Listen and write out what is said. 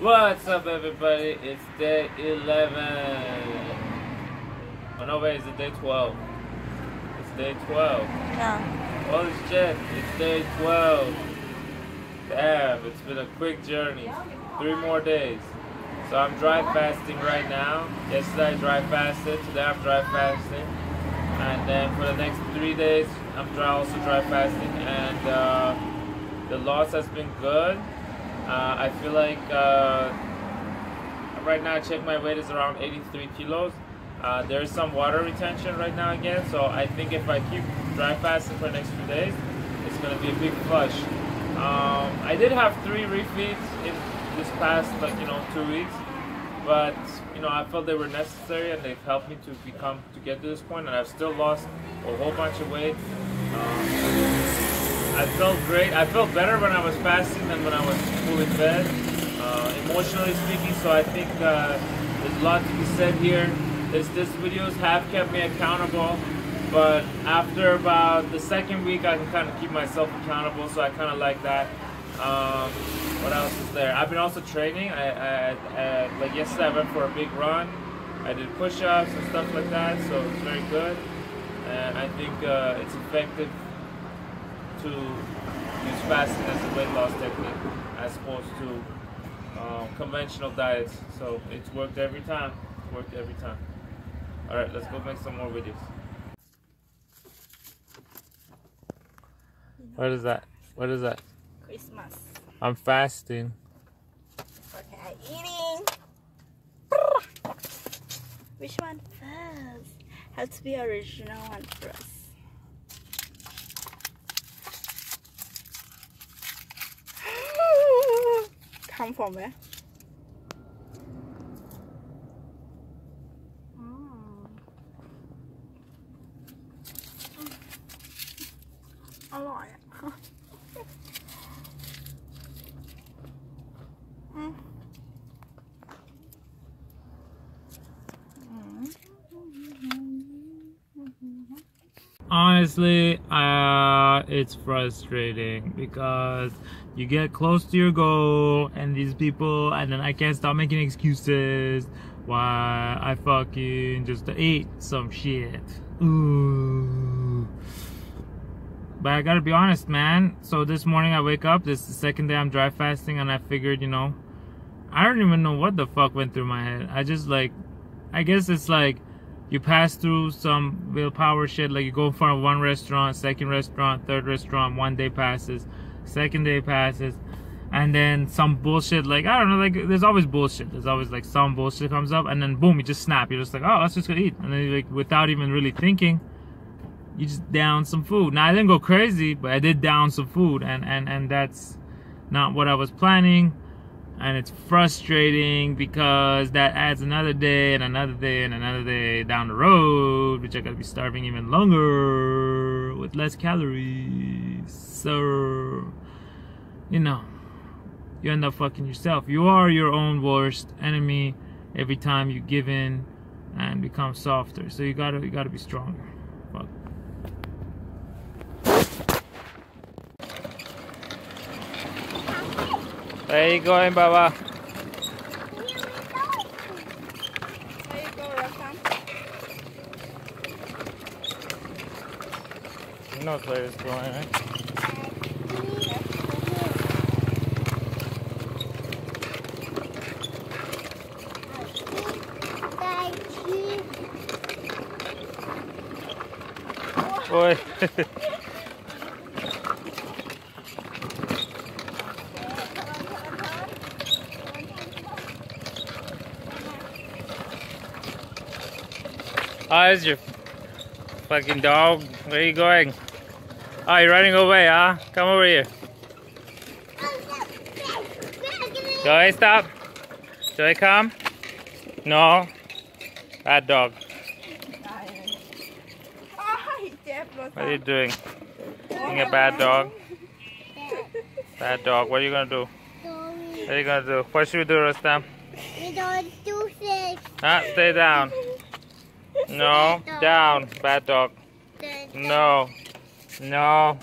What's up, everybody? It's day 11. Oh, no, wait, is it day 12? It's day 12. Yeah. Holy shit, it's day 12. Damn, it's been a quick journey. Three more days. So I'm dry fasting right now. Yesterday I dry fasted. Today I'm dry fasting. And then for the next three days, I'm dry, also dry fasting. And uh, the loss has been good. Uh, I feel like uh, right now I check my weight is around 83 kilos. Uh, there is some water retention right now again, so I think if I keep dry fasting for the next few days, it's gonna be a big flush. Um, I did have three refeeds in this past like you know two weeks, but you know I felt they were necessary and they've helped me to become to get to this point, and I've still lost a whole bunch of weight. Um, I felt great. I felt better when I was fasting than when I was fully fed, uh, emotionally speaking. So I think uh, there's a lot to be said here. This, this videos have kept me accountable, but after about the second week, I can kind of keep myself accountable. So I kind of like that. Um, what else is there? I've been also training. I, I, I, like yesterday, I went for a big run. I did push-ups and stuff like that, so it's very good. And I think uh, it's effective to use fasting as a weight loss technique as opposed to um, conventional diets. So it's worked every time. It's worked every time. All right, let's go make some more videos. What is that? What is that? Christmas. I'm fasting. Okay, eating. Which one first? Has to be original one first. Come from where? Honestly, uh, it's frustrating because you get close to your goal and these people, and then I can't stop making excuses why I fucking just ate some shit. Ooh. But I gotta be honest, man. So this morning I wake up, this is the second day I'm dry fasting, and I figured, you know, I don't even know what the fuck went through my head. I just like, I guess it's like, you pass through some willpower shit like you go in front of one restaurant second restaurant third restaurant one day passes second day passes and then some bullshit like i don't know like there's always bullshit. There's always like some bullshit comes up and then boom you just snap. You're just like oh let's just go eat. And then like without even really thinking you just down some food. Now i didn't go crazy but i did down some food and and and that's not what i was planning and it's frustrating because that adds another day and another day and another day down the road which i gotta be starving even longer with less calories. So you know you end up fucking yourself. You are your own worst enemy every time you give in and become softer. So you gotta you gotta be stronger Where you going, Baba? There you go, Rakam. You know where it's going, right? Boy. Oh, it's your fucking dog. Where are you going? Oh, you're running away, huh? Come over here. Joey, stop. Joey, come. No. Bad dog. What are you doing? Being a bad dog? Bad dog. What are you going to do? What are you going to do? What should we do, Rustam? We don't do things. Ah, stay down. No, down. Bad dog. No. No.